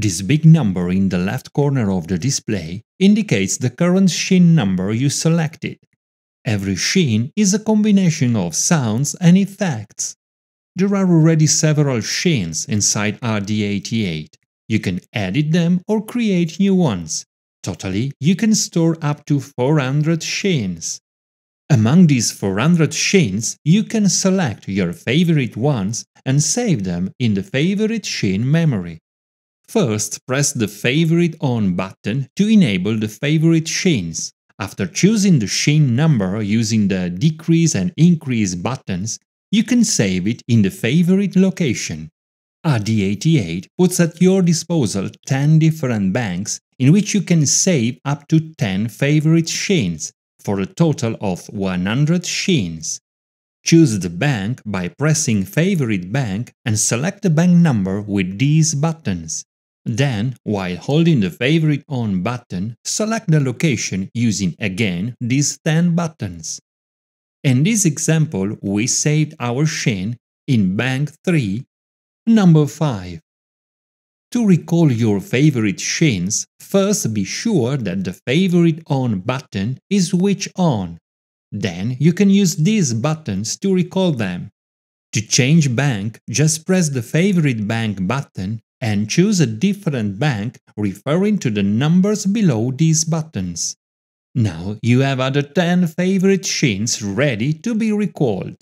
This big number in the left corner of the display indicates the current scene number you selected. Every scene is a combination of sounds and effects. There are already several scenes inside RD88. You can edit them or create new ones. Totally, you can store up to 400 scenes. Among these 400 scenes, you can select your favorite ones and save them in the favorite scene memory. First, press the Favorite On button to enable the favorite scenes. After choosing the scene number using the decrease and increase buttons, you can save it in the favorite location. RD88 puts at your disposal 10 different banks in which you can save up to 10 favorite scenes for a total of 100 scenes. Choose the bank by pressing Favorite Bank and select the bank number with these buttons. Then, while holding the Favorite On button, select the location using again these 10 buttons. In this example, we saved our scene in Bank 3, number 5. To recall your favorite scenes, first be sure that the Favorite On button is switched on. Then you can use these buttons to recall them. To change bank, just press the Favorite Bank button and choose a different bank referring to the numbers below these buttons. Now you have other 10 favorite scenes ready to be recalled.